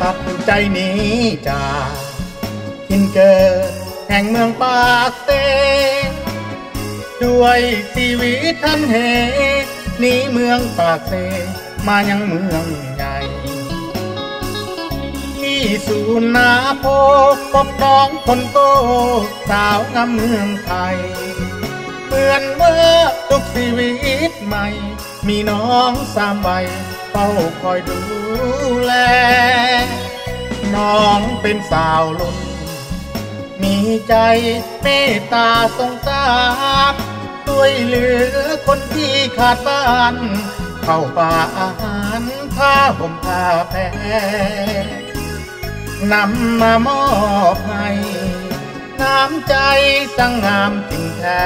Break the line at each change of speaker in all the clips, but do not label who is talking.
ตัดใจหนีจากหินเกิดแห่งเมืองปากเตด้วยชีวิตท่านเหหนีเมืองปากเซมายังเมืองใหญ่ที่สูนาโพพบน้องคนโตสาวงามเมืองไทยเหมือนเมื่อทุกชีวิตใหม่ มีน้องสามใบ เฝ้าคอยดูแล น้องเป็นสาวลุ่น มีใจเมตตาสงสารช่วยเหลือคนที่ขาดบ้าน เข้าป่าอาหารผ้าห่มผ้าแพรนำมามอบให้น้ำใจสังงามจริงแท้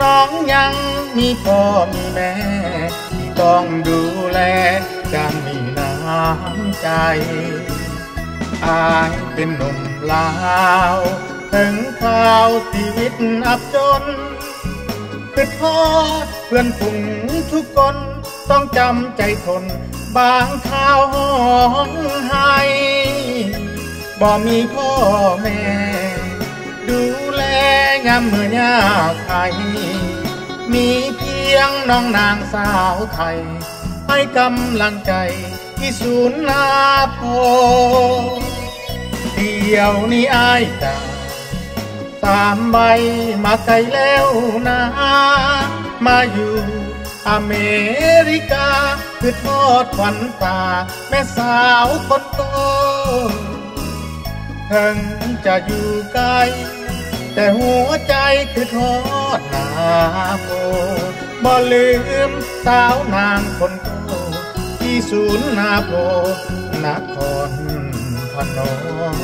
น้องยังมีพ่อมีแม่ ต้องดูแลการมีน้ำใจอายเป็นหนุ่มลาว ถึงข่าวชีวิตอับจนคือทอดเพื่อนฝูงทุกคนต้องจำใจทน บางข่าวห้องไห้บ่มีพ่อแม่ ดูแลยามเมื่อยากไทยมีเพี ยงน้องนางสาวไทย ให้กำลังใจที่ศูนย์นาโพเดียวนี้อายตาสามใบมาไกลแล้วนะมาอยู่อเมริกาคือทอดขวัญตา แม่สาวคนโตถึงจะอยู่ไกลแต่หัวใจคือทอดนาโพ บ่ลืมสาวนางคนโตที่ศูนย์นาโพนครพนม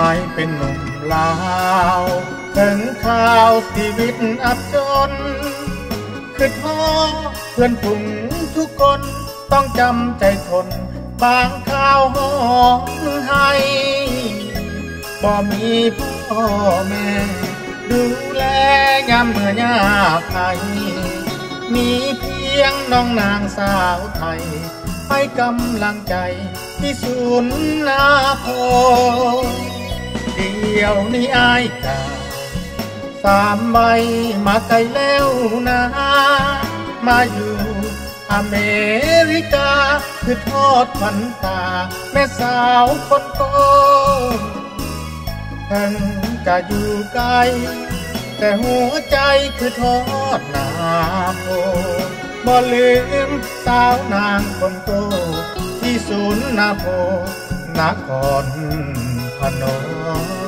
ายเป็นหนุ่มลาวถึงข่าวชีวิตอับจนคือท้อเพื่อนฝูงทุกคนต้องจำใจทนบางข่าวหองให้บ่มีพ่อแม่ดูแลยามเมื่อยากไทยมีเพียงน้องนางสาวไทย ให้กำลังใจที่ศูนย์นาโพเดียวนี้อายกาสามใบมาไกลแล้วนะ มาอยู่อเมริกา คือทอดฝันตา แม่สาวคนโตถึงจะอยู่ไกล แต่หัวใจคือทอดนาโพ บ่ลืมสาวนางคนโต ที่ศูนย์นาโพนครพนม